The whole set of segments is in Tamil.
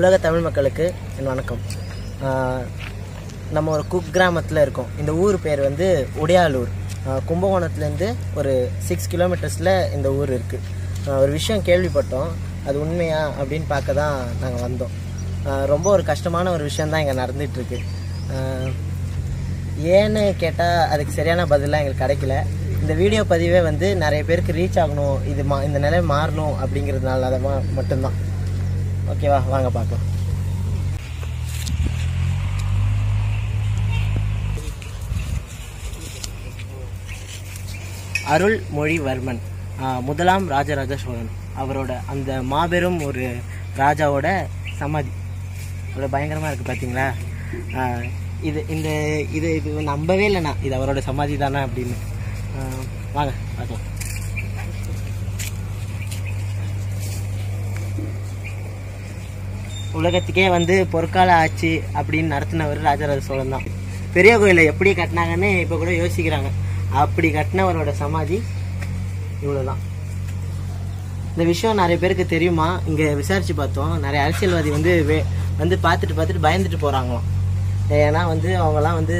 உலக தமிழ் மக்களுக்கு என் வணக்கம். நம்ம ஒரு குக் கிராமத்தில் இருக்கோம். இந்த ஊர் பேர் வந்து உடையாலூர். கும்பகோணத்துலேருந்து ஒரு சிக்ஸ் கிலோமீட்டர்ஸில் இந்த ஊர் இருக்குது ஒரு விஷயம் கேள்விப்பட்டோம். அது உண்மையா அப்படின்னு பார்க்க தான் நாங்கள் வந்தோம் ரொம்ப ஒரு கஷ்டமான ஒரு விஷயந்தான் இங்கே நடந்துகிட்ருக்கு ஏன்னு கேட்டால் அதுக்கு சரியான பதிலாக எங்களுக்கு கிடைக்கல. இந்த வீடியோ பதிவே வந்து நிறைய பேருக்கு ரீச் ஆகணும். இது மா இந்த நிலை மாறணும் அப்படிங்கிறதுனால அதை மட்டும்தான். ஓகேவா? வாங்க பார்க்கலாம். அருள்மொழிவர்மன் முதலாம் ராஜராஜ சோழன். அவரோட அந்த மாபெரும் ஒரு ராஜாவோட சமாதி. அவ்வளோ பயங்கரமாக இருக்குது பார்த்தீங்களா இது இந்த இது இது நம்பவே இல்லைண்ணா. இது அவரோட சமாதி தானே அப்படின்னு வாங்க பார்க்கலாம். உலகத்துக்கே வந்து பொற்கால ஆட்சி அப்படின்னு நடத்தினவர் ராஜராஜ சோழன் தான். பெரிய கோயிலை எப்படி கட்டினாங்கன்னு இப்போ கூட யோசிக்கிறாங்க. அப்படி கட்டினவரோட சமாதி இவ்வளோதான் இந்த விஷயம் நிறைய பேருக்கு தெரியுமா? இங்கே விசாரிச்சு பார்த்தோம். நிறைய அரசியல்வாதி வந்து வே வந்து பார்த்துட்டு பார்த்துட்டு பயந்துட்டு போகிறாங்களாம் ஏன்னா வந்து அவங்கலாம் வந்து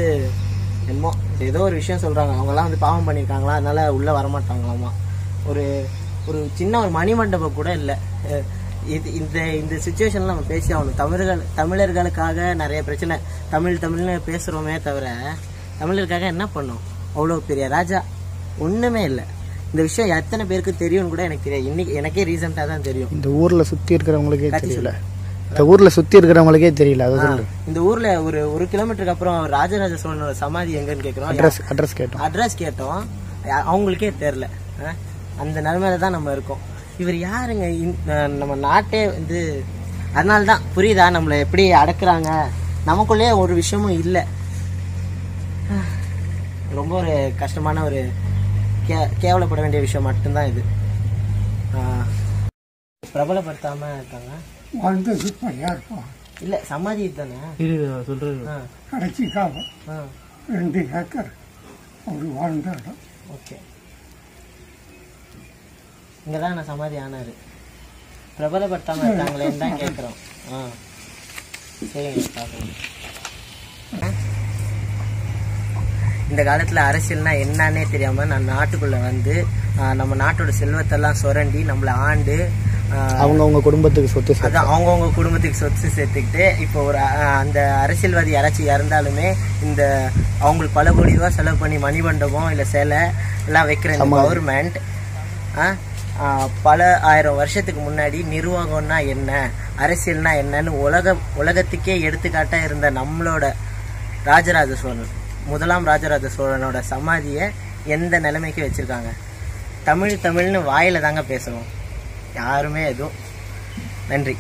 என்னமோ ஏதோ ஒரு விஷயம் சொல்கிறாங்க அவங்கெல்லாம் வந்து பாவம் பண்ணியிருக்காங்களா? அதனால உள்ளே வரமாட்டாங்களாமா? ஒரு ஒரு சின்ன ஒரு மணிமண்டபம் கூட இல்லை. இது இந்த இந்த சுச்சுவேஷனில் நம்ம பேசி ஆகணும் தமிழர்கள் தமிழர்களுக்காக நிறைய பிரச்சனை. தமிழ் தமிழ்னு பேசுகிறோமே தவிர தமிழருக்காக என்ன பண்ணோம்? அவ்வளோ பெரிய ராஜா ஒன்றுமே இல்லை. இந்த விஷயம் எத்தனை பேருக்கு தெரியும்னு கூட எனக்கு தெரியாது. இன்னைக்கு எனக்கே ரீசெண்டாக தான் தெரியும். இந்த ஊர்ல சுத்தி இருக்கிறவங்களுக்கே தெரியல. இந்த ஊர்ல சுத்தி இருக்கிறவங்களுக்கே தெரியல. அதை சொல்லு. இந்த ஊர்ல ஒரு ஒரு கிலோமீட்டருக்கு அப்புறம் ராஜராஜ சோழனோட சமாதி எங்கன்னு கேட்குறோம் அட்ரஸ் அட்ரஸ் கேட்டோம். அட்ரஸ் கேட்டோம். அவங்களுக்கே தெரில அந்த நிலைமையில தான் நம்ம இருக்கோம். இவர் யாருங்க? நம்ம நாட்டே வந்து அதனால தான் புரியுதா? நம்மளை எப்படி அடக்குறாங்க? நமக்குள்ளே ஒரு விஷயமும் இல்லை. ரொம்ப ஒரு கஷ்டமான ஒரு கே கேவலப்பட வேண்டிய விஷயம் மட்டும்தான் இது. பிரபலப்படுத்தாம இருக்காங்க. வாழ்ந்தது இப்போ யாருப்பா? இல்லை சமாதி தானே சொல்றது. ஆ. கடைசி காலம். ஆ. ரெண்டு ஏக்கர். அவர் வாழ்ந்த இடம். ஓகே. இங்கே தான் நான் சமாதி ஆனாரு. பிரபலப்படுத்தாம இருக்காங்களேன்னு தான் கேட்குறோம் ஆ. சரிங்க பார்க்கலாம் இந்த காலத்தில் அரசியல்னா என்னன்னே தெரியாமல் நான் நாட்டுக்குள்ளே வந்து நம்ம நாட்டோட செல்வத்தெல்லாம் சுரண்டி நம்மளை ஆண்டு அவங்கவுங்க குடும்பத்துக்கு சொத்து சேர்த்து. அதான் அவங்கவுங்க குடும்பத்துக்கு சொத்து சேர்த்துக்கிட்டு இப்போ ஒரு அந்த அரசியல்வாதி யாராச்சும் இறந்தாலுமே இந்த அவங்களுக்கு பல கோடி ரூபா செலவு பண்ணி மணிமண்டபம் இல்லை சிலை எல்லாம் வைக்கிற இந்த கவர்மெண்ட் பல ஆயிரம் வருஷத்துக்கு முன்னாடி நிர்வாகம்னா என்ன? அரசியல்னா என்னன்னு உலக உலகத்துக்கே எடுத்துக்காட்டாக இருந்த நம்மளோட ராஜராஜ சோழன் முதலாம் ராஜராஜ சோழனோட சமாதியை எந்த நிலைமைக்கு வச்சுருக்காங்க? தமிழ் தமிழ்னு வாயில தாங்க பேசுறோம். யாருமே எதுவும். நன்றி.